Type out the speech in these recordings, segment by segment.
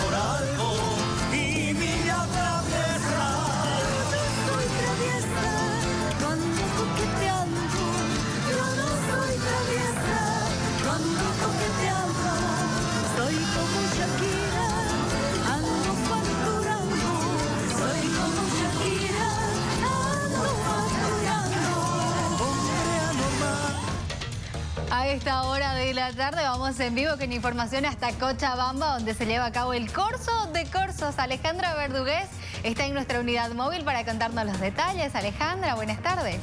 enamorada. A esta hora de la tarde vamos en vivo con información hasta Cochabamba, donde se lleva a cabo el Corso de Corsos. Alejandra Verdugués está en nuestra unidad móvil para contarnos los detalles. Alejandra, buenas tardes.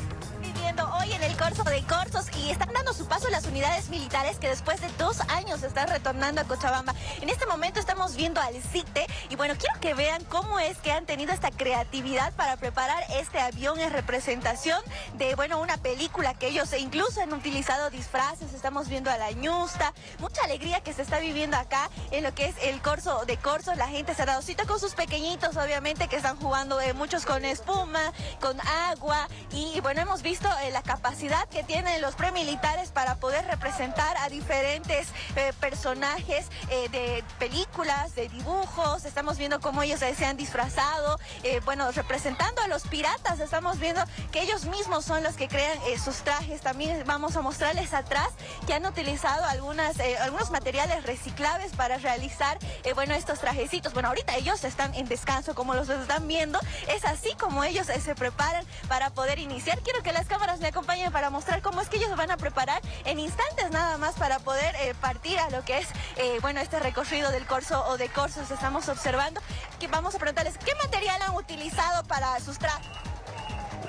Hoy en el Corso de Corsos y están dando su paso las unidades militares que después de dos años están retornando a Cochabamba. En este momento estamos viendo al CITE y bueno, quiero que vean cómo es que han tenido esta creatividad para preparar este avión en representación de, bueno, una película que ellos incluso han utilizado disfraces, estamos viendo a la ñusta, mucha alegría que se está viviendo acá en lo que es el Corso de Corsos, la gente se ha dado cita con sus pequeñitos, obviamente, que están jugando eh, muchos con espuma, con agua. Y bueno, hemos visto eh, la capacidad que tienen los premilitares para poder representar a diferentes eh, personajes eh, de películas, de dibujos. Estamos viendo cómo ellos se han disfrazado, eh, bueno, representando a los piratas. Estamos viendo que ellos mismos son los que crean sus trajes. También vamos a mostrarles atrás que han utilizado algunas, algunos materiales reciclables para realizar, bueno, estos trajecitos. Bueno, ahorita ellos están en descanso, como los están viendo. Es así como ellos se preparan para poder iniciar. Quiero que las cámaras me acompañen para mostrar cómo es que ellos van a preparar en instantes nada más para poder eh, partir a lo que es, eh, bueno, este recorrido del corso o de corsos. Estamos observando que vamos a preguntarles qué material han utilizado para sus trajes.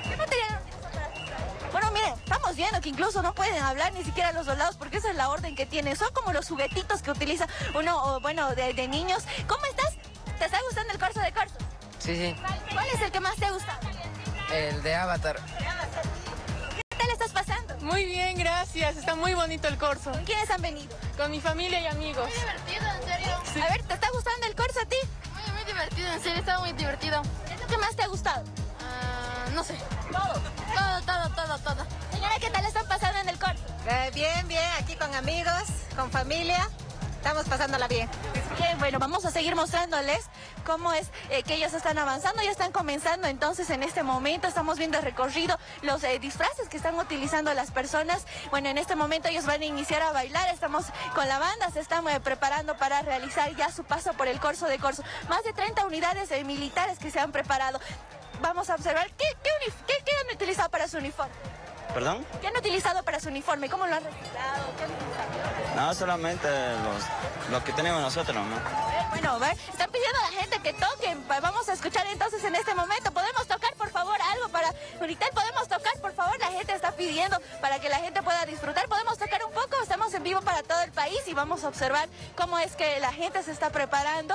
¿Qué material han utilizado para sus trajes? Bueno, miren, estamos viendo que incluso no pueden hablar ni siquiera los soldados porque esa es la orden que tienen. Son como los juguetitos que utiliza uno, o, bueno, de, de niños. ¿Cómo estás? ¿Te está gustando el corso de corsos? Sí, sí, ¿Cuál es el que más te ha gustado? el de Avatar. Muy bien, gracias. Está muy bonito el corso. ¿Con quiénes han venido? Con mi familia y amigos. divertido, en serio. A ver, ¿te está gustando el corso a ti? Muy, muy divertido, en serio, estaba muy divertido. ¿Qué es lo que más te ha gustado? Ah, no sé. Todo. Todo, todo, todo, todo. Señora, ¿qué tal están pasando en el corso? Eh, bien, bien, aquí con amigos, con familia, estamos pasándola bien. Bien, bueno, vamos a seguir mostrándoles cómo es eh, que ellos están avanzando, ya están comenzando entonces en este momento, estamos viendo el recorrido, los eh, disfraces que están utilizando las personas. Bueno, en este momento ellos van a iniciar a bailar, estamos con la banda, se están eh, preparando para realizar ya su paso por el corso de corso. Más de 30 unidades militares que se han preparado. Vamos a observar qué, qué, qué- qué han utilizado para su uniforme. ¿Perdón? ¿Qué han utilizado para su uniforme? ¿Cómo lo han reciclado? No, solamente los, lo que tenemos nosotros, ¿no? Bueno, ver, están pidiendo a la gente que toquen. Vamos a escuchar entonces en este momento. ¿Podemos tocar, por favor, algo para Unitel? ¿Podemos tocar, por favor? La gente está pidiendo para que la gente pueda disfrutar. ¿Podemos tocar un poco? Estamos en vivo para todo el país y vamos a observar cómo es que la gente se está preparando.